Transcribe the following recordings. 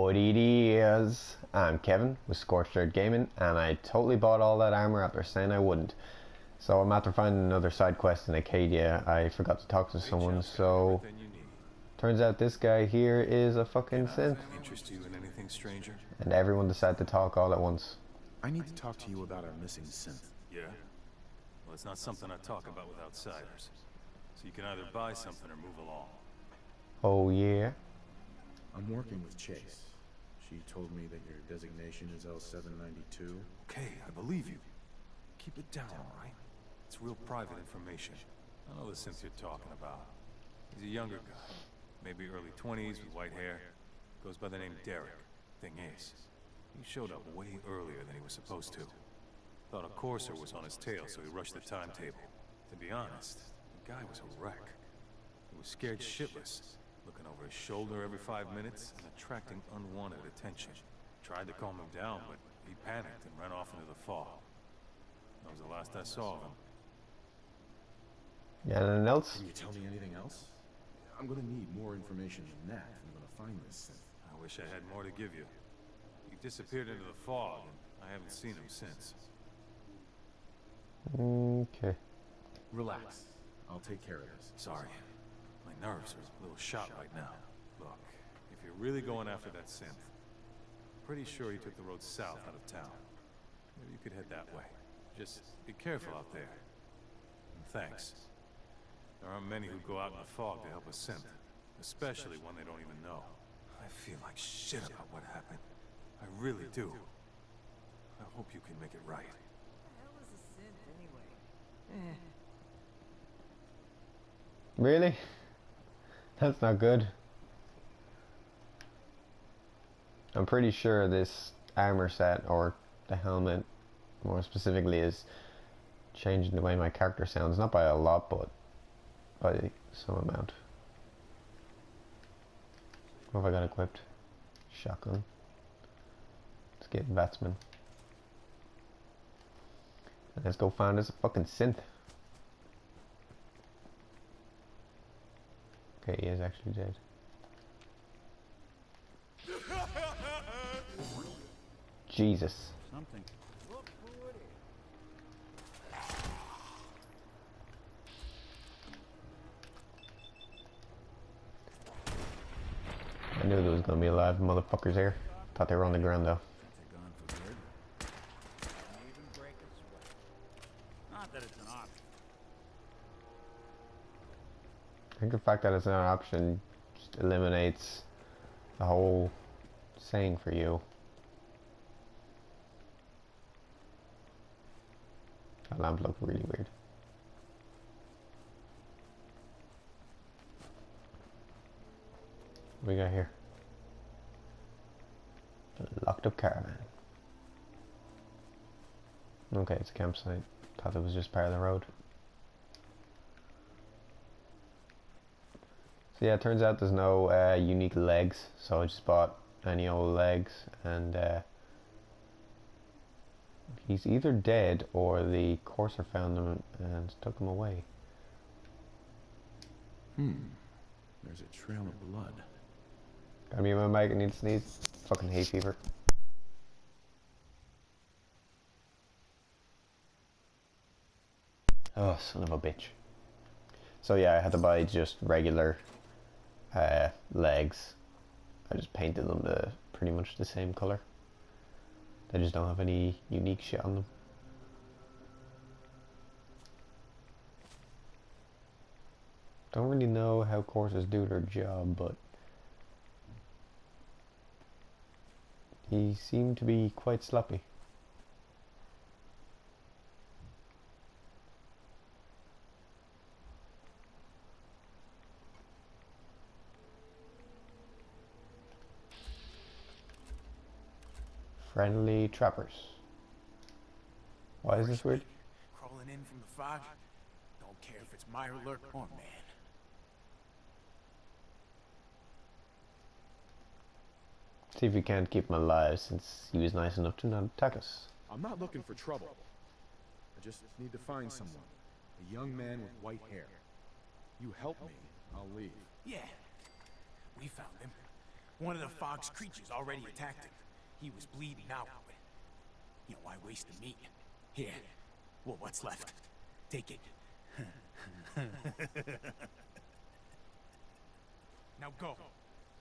What it is? I'm Kevin with Scorched Earth Gaming, and I totally bought all that armor after saying I wouldn't. So I'm after finding another side quest in Acadia. I forgot to talk to someone, so turns out this guy here is a fucking synth. Interest you in anything stranger? And everyone decided to talk all at once. I need to talk to you about our missing synth. Yeah? Well, it's not something I talk about with outsiders. So you can either buy something or move along. Oh yeah? I'm working with Chase. She told me that your designation is L792. Okay, I believe you. Keep it down, all right? It's real private information. I know the synth you're talking about. He's a younger guy. Maybe early 20s with white hair. Goes by the name Derek. Thing is, he showed up way earlier than he was supposed to. Thought a courser was on his tail, so he rushed the timetable. To be honest, the guy was a wreck. He was scared shitless, looking over his shoulder every five minutes and attracting unwanted attention. Tried to calm him down, but he panicked and ran off into the fog. That was the last I saw of him. Yeah, anything else? Can you tell me anything else? I'm gonna need more information than that if I'm gonna find this synth. I wish I had more to give you. He disappeared into the fog, and I haven't seen him since. Okay. Relax. I'll take care of this. Sorry. My nerves are a little shot right now. Look, if you're really going after that synth, pretty sure he took the road south out of town. Maybe you could head that way. Just be careful out there. And thanks. There aren't many who go out in the fog to help a synth, especially one they don't even know. I feel like shit about what happened. I really do. I hope you can make it right. hell is a synth anyway? Really? That's not good. I'm pretty sure this armor set, or the helmet more specifically, is changing the way my character sounds. Not by a lot, but by some amount. What have I got equipped? Shotgun. Let's get Batsman. Let's go find this fucking synth. Okay, he is actually dead. Jesus. Something. Look who it is. I knew there was gonna be a lot of motherfuckers here. Thought they were on the ground though. They're gone for good. Can even break a sweat. Not that it's an option. I think the fact that it's not an option just eliminates the whole saying for you. That lamp looked really weird. What we got here? Locked up caravan. Okay, it's a campsite. Thought it was just part of the road. So yeah, it turns out there's no uh, unique legs, so I just bought any old legs, and uh, he's either dead or the courser found them and took him away. Hmm. There's a trail of blood. Got me on my mic, I need to sneeze. Fucking hay fever. Oh, son of a bitch. So yeah, I had to buy just regular uh, legs. I just painted them the pretty much the same color. They just don't have any unique shit on them. Don't really know how coursers do their job, but he seemed to be quite sloppy. Friendly trappers. Why is this weird? Crawling in from the fog. Don't care if it's Mirelurk or man. See if we can't keep him alive since he was nice enough to not attack us. I'm not looking for trouble. I just need to find someone. A young man with white hair. You help me, I'll leave. Yeah. We found him. One of the fog's creatures already attacked him. He was bleeding out. You know, why waste the meat? Here. Well, what's left? Take it. now go.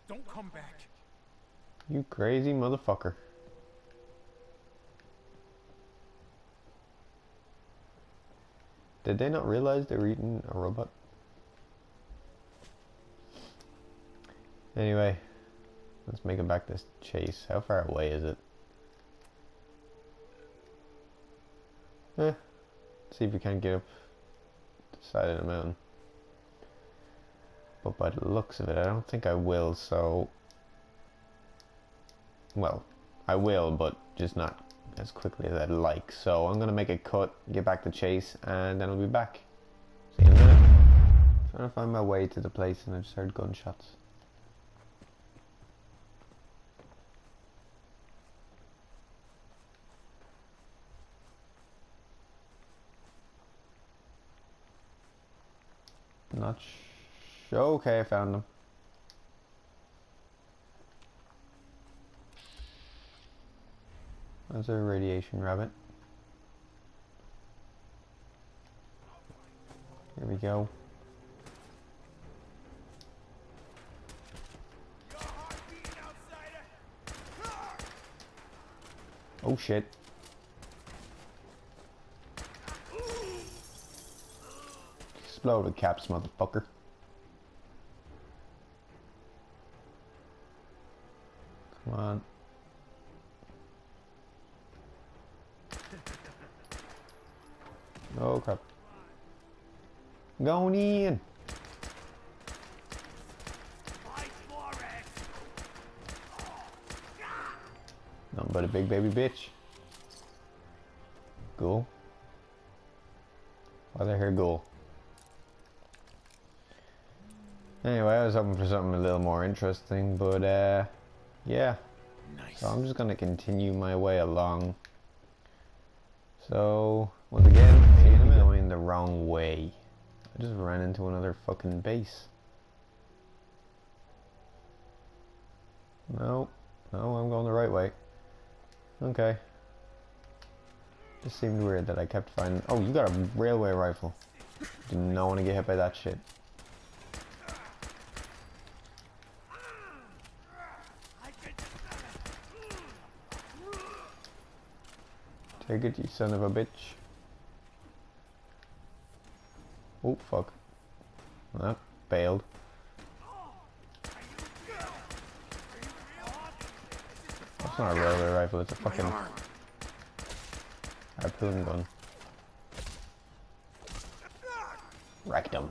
Don't come back. You crazy motherfucker. Did they not realize they were eating a robot? Anyway, let's make it back this chase. How far away is it? Eh, see if we can get up the side of the mountain. But by the looks of it, I don't think I will, so... Well, I will, but just not as quickly as I'd like. So I'm gonna make a cut, get back to chase, and then I'll be back. See you in a minute. Trying to find my way to the place and I just heard gunshots. Not sh- okay, I found them. That's a radiation rabbit. Here we go. Oh shit. Exploded caps, motherfucker. Come on. Oh crap. Going in. Nothing but a big baby bitch. Ghoul. Why they here ghoul? Anyway, I was hoping for something a little more interesting, but uh, yeah. Nice. So I'm just gonna continue my way along. So, once again, I'm going the wrong way. I just ran into another fucking base. No, no, I'm going the right way. Okay. Just seemed weird that I kept finding. Oh, you got a railway rifle. Do not want to get hit by that shit. Take it, you son of a bitch. Oh, fuck. That failed. That's not a railway rifle, it's a fucking harpoon gun. Wrecked him.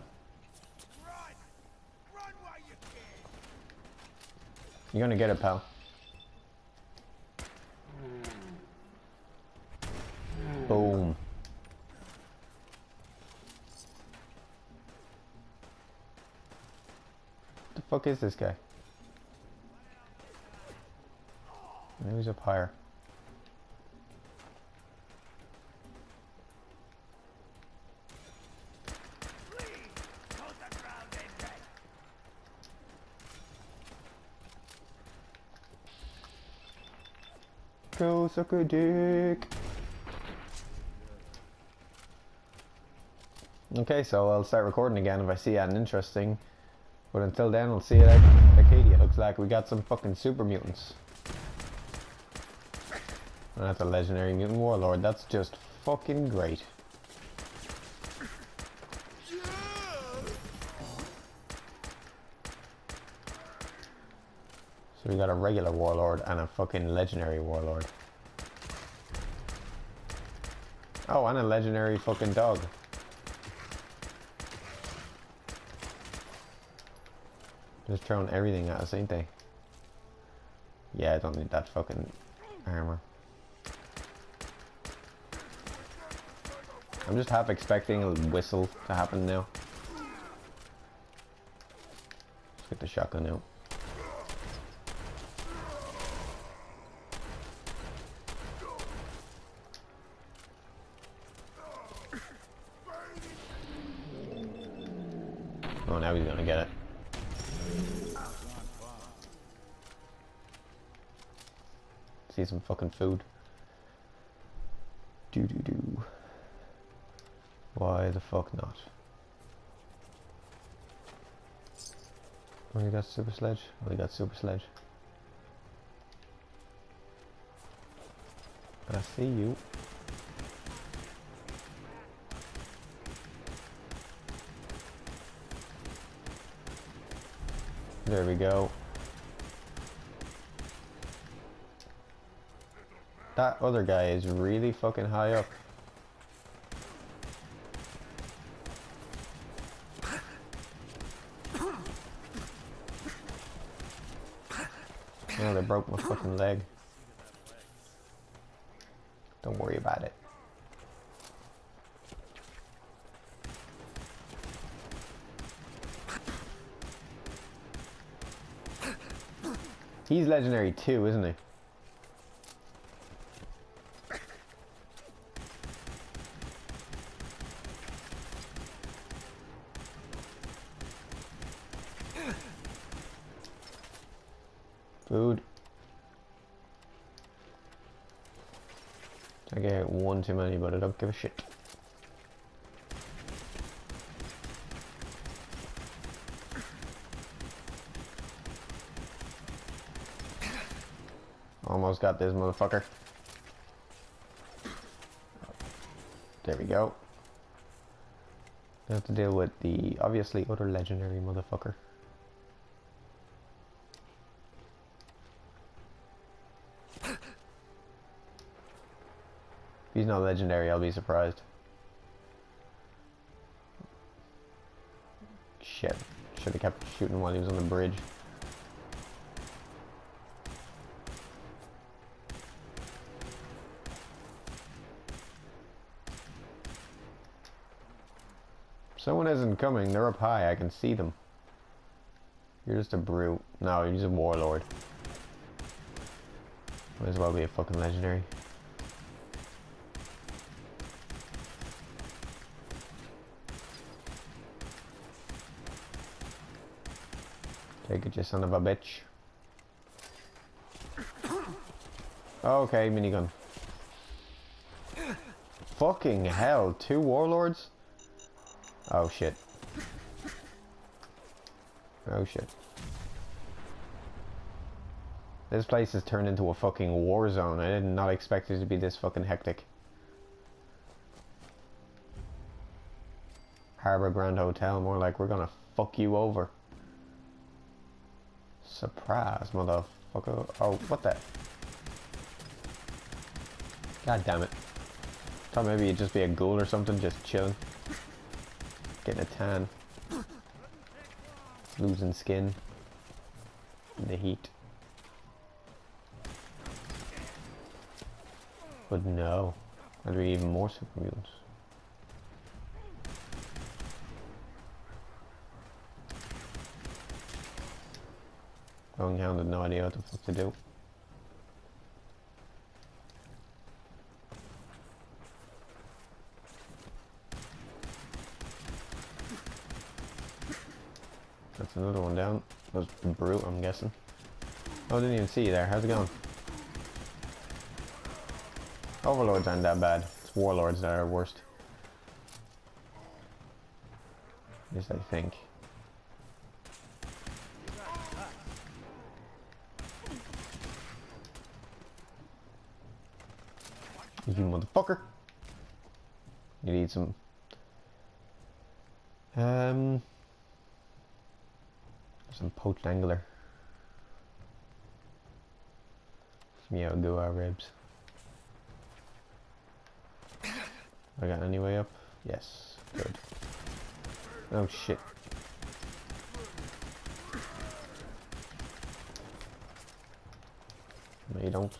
You're gonna get it, pal. Boom. The fuck is this guy? Maybe he's up higher. Go suck a dick. Okay, so I'll start recording again if I see anything interesting. But until then, we'll see you at Arcadia. Looks like we got some fucking super mutants. That's a legendary mutant warlord. That's just fucking great. So we got a regular warlord and a fucking legendary warlord. Oh, and a legendary fucking dog. Just throwing everything at us, ain't they? Yeah, I don't need that fucking armor. I'm just half expecting a whistle to happen now. Let's get the shotgun out. Oh, now he's gonna get it. Need some fucking food. Do do do. Why the fuck not? Oh, you got super sledge? Oh, you got super sledge. I see you. There we go. That other guy is really fucking high up. Oh, they broke my fucking leg. Don't worry about it. He's legendary too, isn't he? Food. I get one too many, but I don't give a shit. Almost got this motherfucker. There we go. I have to deal with the obviously other legendary motherfucker. He's not legendary, I'll be surprised. Shit. Should have kept shooting while he was on the bridge. Someone isn't coming. They're up high. I can see them. You're just a brute. No, you're just a warlord. Might as well be a fucking legendary. Take it, you son of a bitch. Okay, minigun. Fucking hell, two warlords? Oh shit. Oh shit. This place has turned into a fucking war zone. I did not expect it to be this fucking hectic. Harbor Grand Hotel, more like we're gonna fuck you over. Surprise, motherfucker. Oh, what the? God damn it. Thought maybe it'd just be a ghoul or something, just chilling. Getting a tan. Losing skin. In the heat. But no. I'd be even more super mutants. Hound had no idea what the fuck to do. That's another one down. That was brute, I'm guessing. Oh, I didn't even see you there. How's it going? Overlords aren't that bad. It's warlords that are worst. At least I think. You motherfucker. You need some... Um... Some poached angler. Some Yao Guai ribs. I got any way up? Yes. Good. Oh shit. No you don't.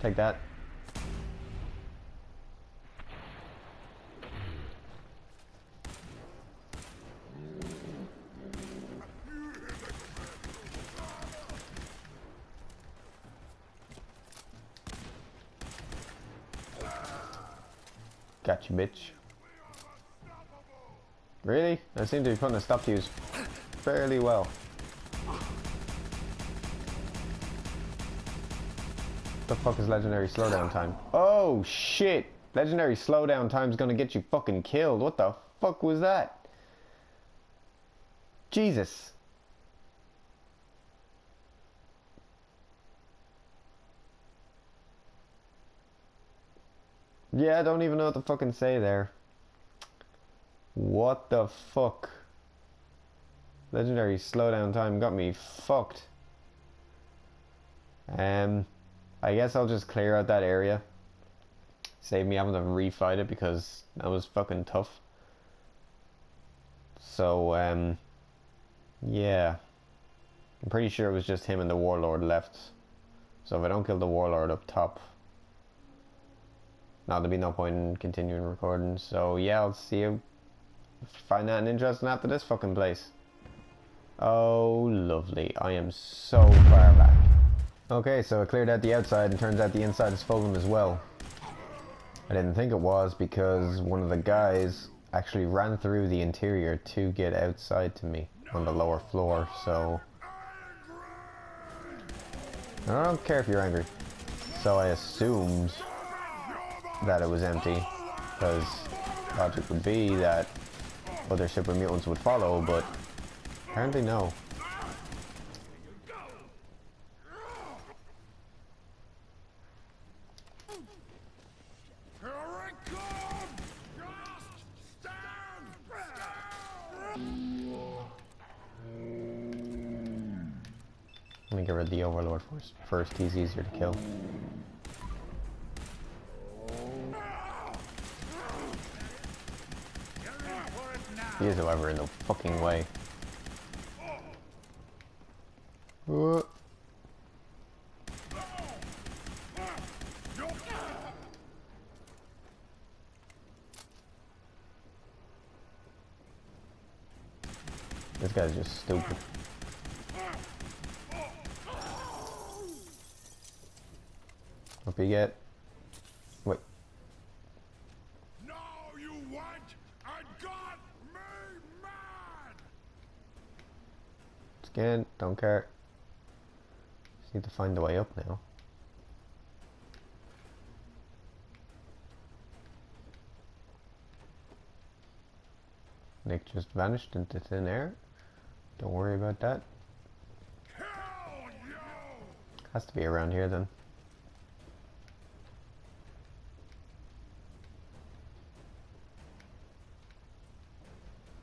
Take that. Gotcha, bitch. Really? They seem to be putting a stop to you fairly well. The fuck is legendary slowdown time? Oh shit! Legendary slowdown time's gonna get you fucking killed. What the fuck was that? Jesus. Yeah, I don't even know what to fucking say there. What the fuck? Legendary slowdown time got me fucked. Um, I guess I'll just clear out that area. Save me having to refight it because that was fucking tough. So, um, yeah. I'm pretty sure it was just him and the warlord left. So if I don't kill the warlord up top, now there'll be no point in continuing recording. So yeah, I'll see you. Find that an interesting after this fucking place. Oh, lovely. I am so far back. Okay, so I cleared out the outside and turns out the inside is full of them as well. I didn't think it was because one of the guys actually ran through the interior to get outside to me on the lower floor, so... I don't care if you're angry. So I assumed that it was empty, because logic would be that other super mutants would follow, but apparently no. Let me get rid of the Overlord first. First, he's easier to kill. Is, however, in the fucking way. Uh. This guy's just stupid. What you get? Wait. No, you won't! I got me mad! Scan, don't care. Just need to find the way up now. Nick just vanished into thin air. Don't worry about that. Has to be around here then.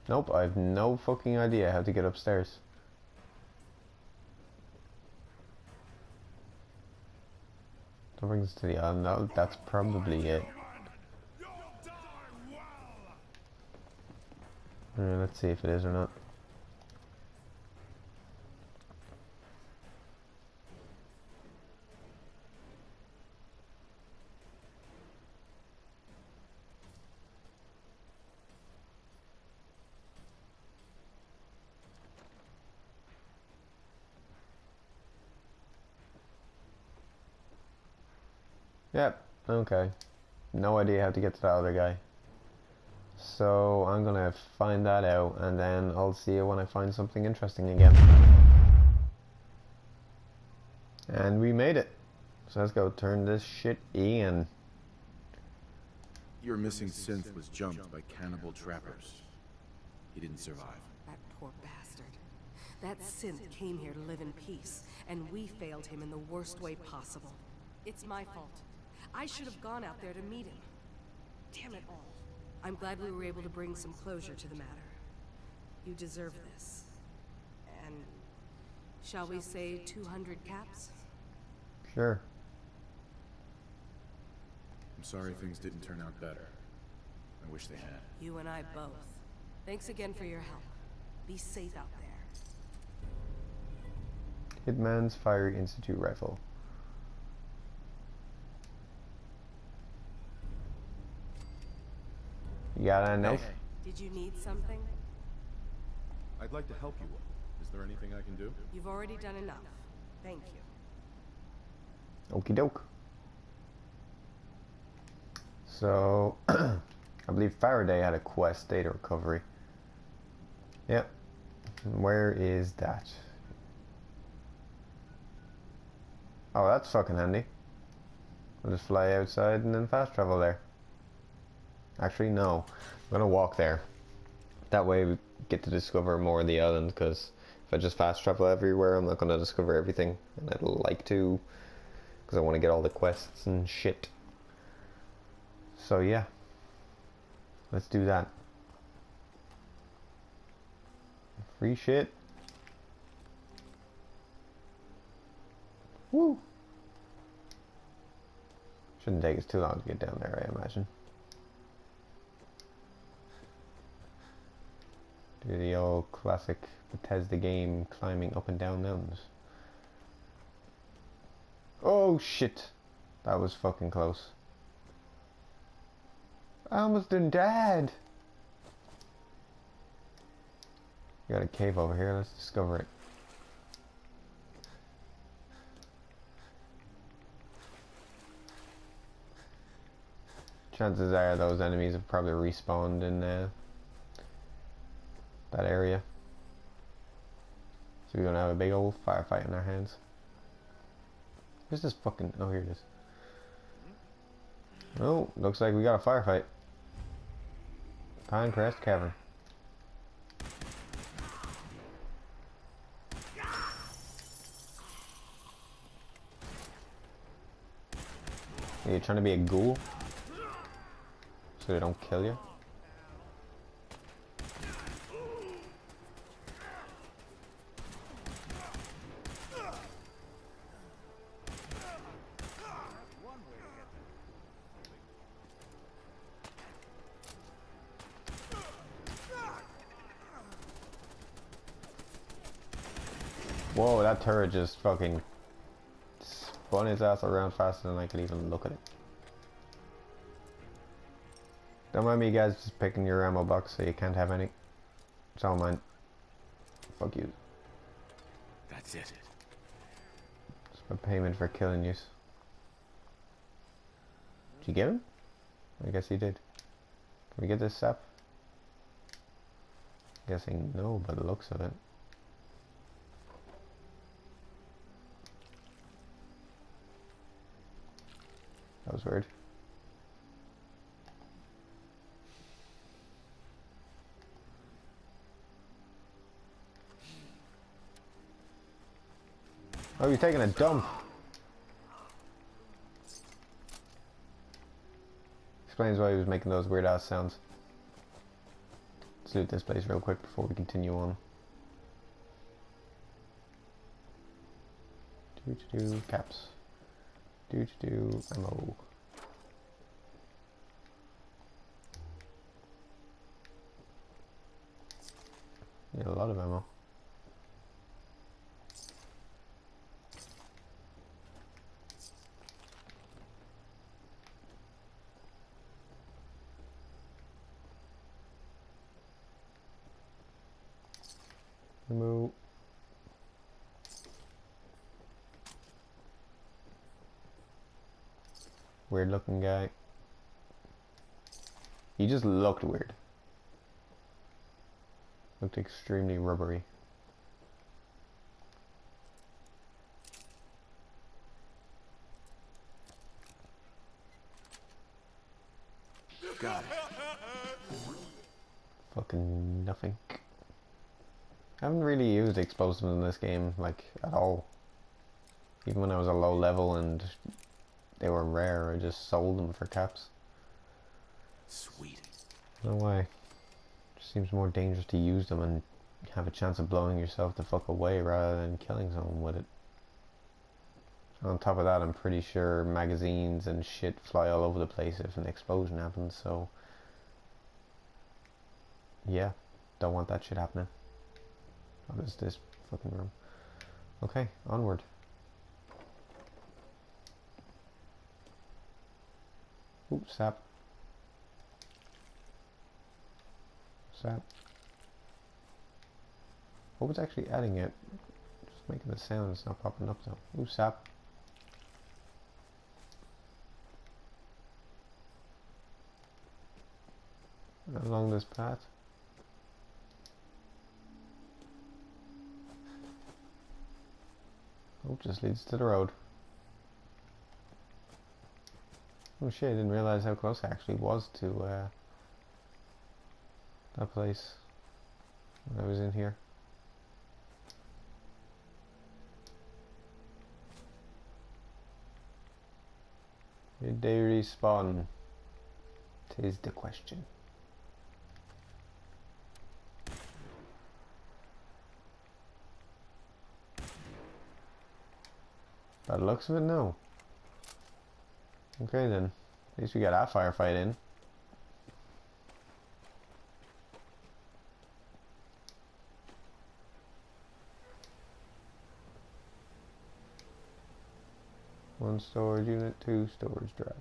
Nope, I have no fucking idea how to get upstairs. Us to the island. No, that's probably it. Uh, let's see if it is or not. Yep, okay. No idea how to get to that other guy. So I'm gonna find that out and then I'll see you when I find something interesting again. And we made it. So let's go turn this shit in. Your missing synth was jumped by cannibal trappers. He didn't survive. That poor bastard. That synth came here to live in peace, and we failed him in the worst way possible. It's my fault. I should have gone out there to meet him. Damn it all. I'm glad we were able to bring some closure to the matter. You deserve this. And shall we say 200 caps? Sure. I'm sorry things didn't turn out better. I wish they had. You and I both. Thanks again for your help. Be safe out there. Hitman's Fire Institute rifle. You got a knife? Did you need something? I'd like to help you. Is there anything I can do? You've already done enough. Thank you. Okie doke. So, I believe Faraday had a quest data recovery. Yep. Where is that? Oh, that's fucking handy. I'll just fly outside and then fast travel there. Actually, no. I'm gonna walk there. That way we get to discover more of the island, because if I just fast travel everywhere, I'm not gonna discover everything. And I'd like to, because I want to get all the quests and shit. So yeah. Let's do that. Free shit. Woo! Shouldn't take us too long to get down there, I imagine. The old classic Bethesda game climbing up and down mountains. Oh shit! That was fucking close. I almost done died! got a cave over here, let's discover it. Chances are those enemies have probably respawned in uh, that area. So we're gonna have a big old firefight in our hands. Where's this fucking... Oh, here it is. Oh, looks like we got a firefight. Pinecrest Cavern. Are you trying to be a ghoul? So they don't kill you? Turret just fucking spun his ass around faster than I could even look at it. Don't mind me guys just picking your ammo box so you can't have any. It's all mine. Fuck you. That's it. It's my payment for killing you. Did you get him? I guess he did. Can we get this sap? Guessing no, by the looks of it. Weird. Oh, you're taking a dump. Explains why he was making those weird ass sounds. Let's loot this place real quick before we continue on. Do to do caps. Do to do ammo. Need a lot of ammo. Ammo. Weird looking guy. He just looked weird. Looked extremely rubbery. Got it. Fucking nothing. I haven't really used explosives in this game, like, at all. Even when I was a low level and they were rare, I just sold them for caps. Sweet. No way. Seems more dangerous to use them and have a chance of blowing yourself the fuck away rather than killing someone with it. On top of that, I'm pretty sure magazines and shit fly all over the place if an explosion happens, so... Yeah, don't want that shit happening. What is this fucking room? Okay, onward. Oops, sap. Sap. What was actually adding it? Just making the sound, it's not popping up though. Ooh, sap. Along this path. Oh, just leads to the road. Oh shit, I didn't realize how close I actually was to uh, that place when I was in here. Did they respawn? Tis the question. By the looks of it, no. Okay then. At least we got our firefight in. One storage unit, two storage drive.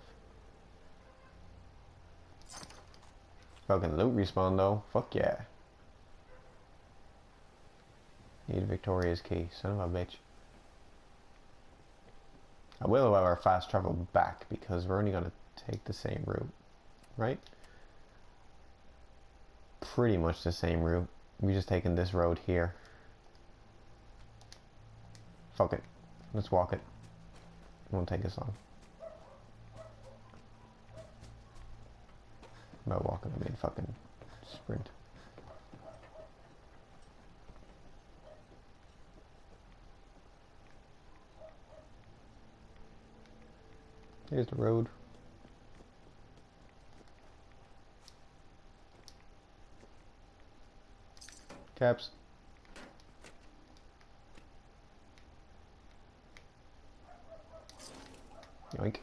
Fucking loot respawn though. Fuck yeah. Need Victoria's key. Son of a bitch. I will, however, fast travel back because we're only going to take the same route, right? Pretty much the same route. We're just taking this road here. Fuck it. Let's walk it. Won't take us long. By walking, I mean fucking sprint. Here's the road. Caps. Yoink.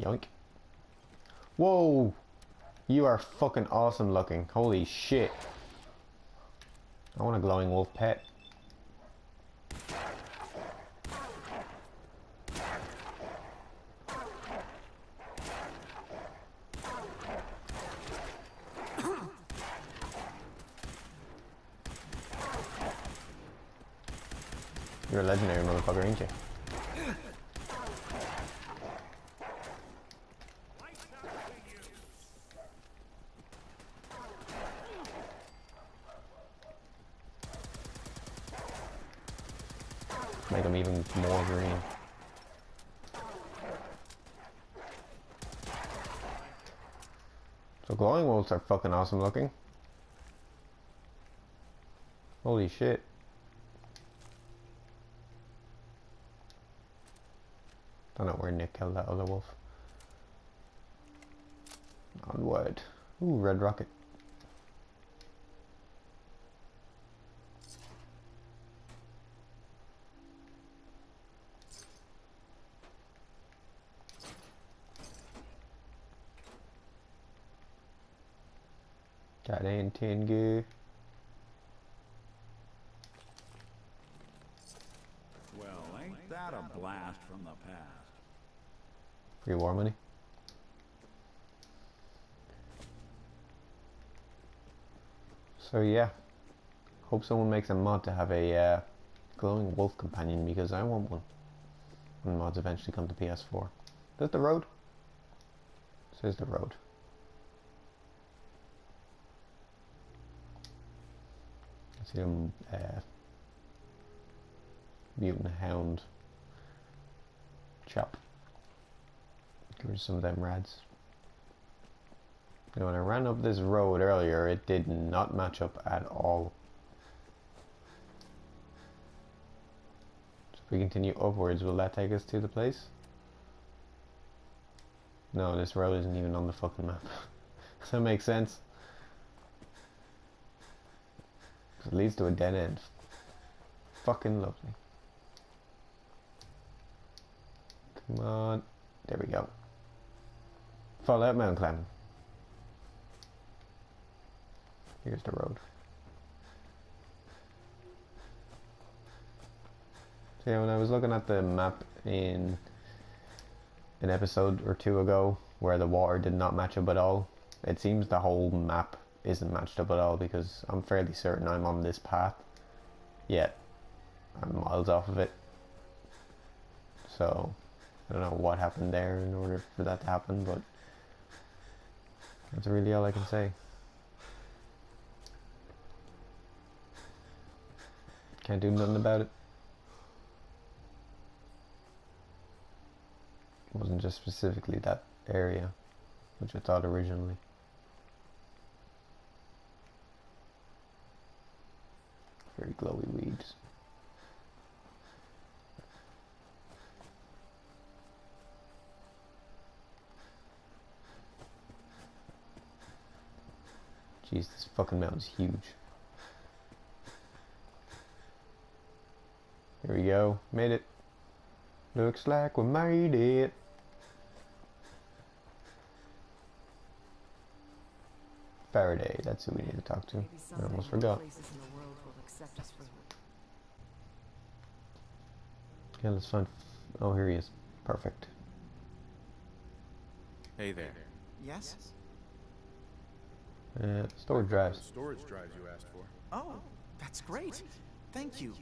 Yoink. Whoa! You are fucking awesome looking. Holy shit. I want a glowing wolf pet. You're a legendary motherfucker, ain't you? Make them even more green. So glowing wolves are fucking awesome looking. Holy shit. Don't know where Nick killed that other wolf. Onward. Ooh, red rocket. In Tengu. Well, ain't that a blast from the past? Free war money. So yeah, hope someone makes a mod to have a uh, glowing wolf companion because I want one. When mods eventually come to PS4. Is the road? This is the road. I uh, mutant hound chop. Give her some of them rads. Now when I ran up this road earlier, it did not match up at all. So if we continue upwards, will that take us to the place? No, this road isn't even on the fucking map. Does that make sense? It leads to a dead end. Fucking lovely. Come on. There we go. Fallout Mountain climbing. Here's the road. So yeah, when I was looking at the map in an episode or two ago where the water did not match up at all, it seems the whole map isn't matched up at all because I'm fairly certain I'm on this path, yet I'm miles off of it. So I don't know what happened there in order for that to happen, but that's really all I can say. Can't do nothing about it. It wasn't just specifically that area, which I thought originally. Very glowy weeds. Jeez, this fucking mountain's huge. Here we go. Made it. Looks like we made it. Faraday, that's who we need to talk to. I almost forgot. Places in the world will accept us for Yeah, let's find. Oh, here he is. Perfect. Hey there. Yes? Uh, storage drives. Storage drives you asked for. Oh, that's great. Thank you.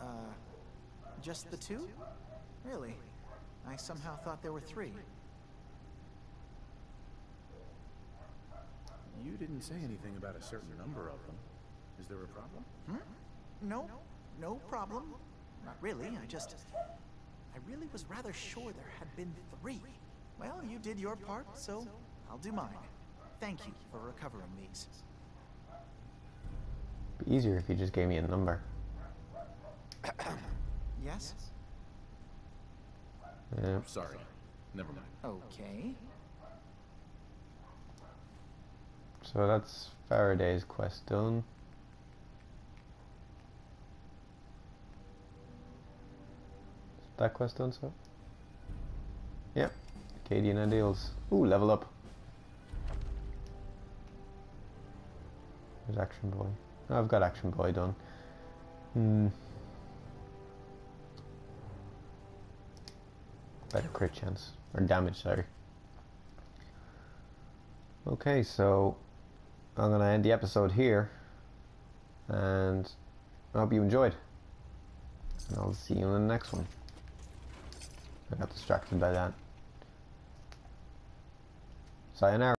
Uh, just the two? Really? I somehow thought there were three. You didn't say anything about a certain number of them. Is there a problem? Hmm? No, no problem. Not really, I just... I really was rather sure there had been three. Well, you did your part, so I'll do mine. Thank you for recovering these. Be easier if you just gave me a number. Yes? Yeah. Sorry. Never mind. Okay. So that's Faraday's quest done. That quest done, so? Yep. Acadian Ideals. Ooh, level up. There's Action Boy. Oh, I've got Action Boy done. Hmm. Better crit chance. Or damage, sorry. Okay, so I'm going to end the episode here. And I hope you enjoyed. And I'll see you in the next one. I got distracted by that. Sayonara.